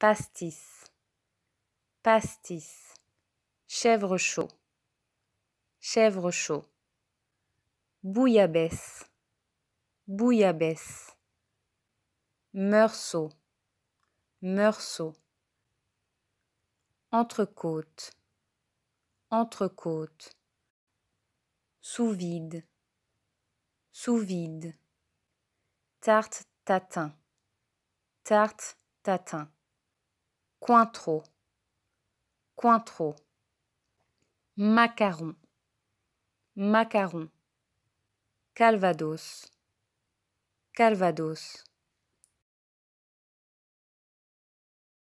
pastis, pastis, chèvre chaud, chèvre chaud, bouillabaisse, bouillabaisse, meursault, meursault, entrecôte, entrecôte, sous vide, sous vide, tarte tatin, tarte tatin, cointreau, cointreau, macaron, macaron, calvados, calvados,